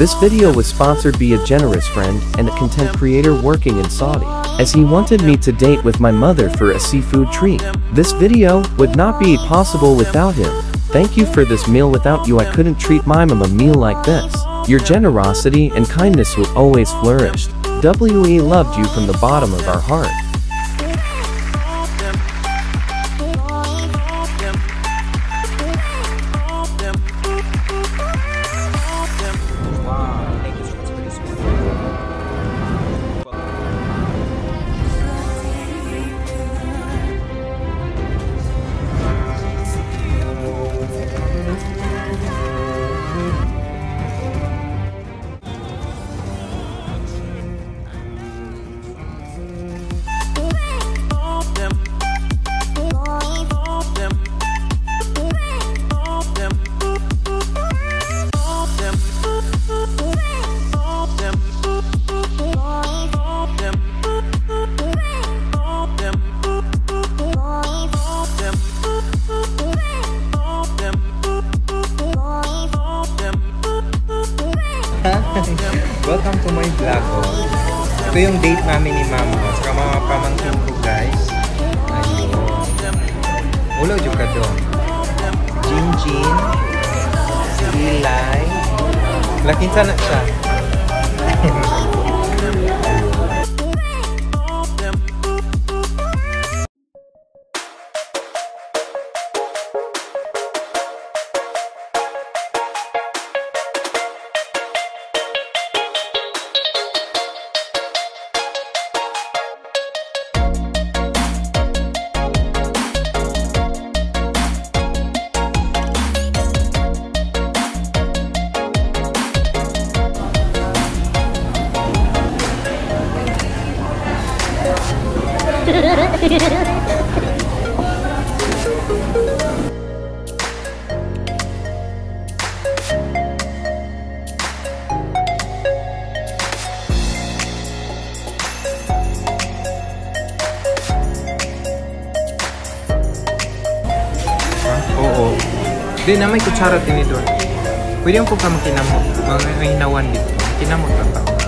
This video was sponsored by a generous friend and a content creator working in Saudi, as he wanted me to date with my mother for a seafood treat. This video would not be possible without him. Thank you for this meal without you I couldn't treat my mom a meal like this. Your generosity and kindness will always flourish. WE loved you from the bottom of our heart. Welcome to my vlog. oh. Ito yung date namin ni Mama saka mga pamangkin ko guys. Ayun. Ulo juga doon. Jinjin. Ilay. Lakin sana siya. Di na may kutsara tinidor. Pwede yung po ka makinamot. Mga hinawan dito. Kinamot lang tao.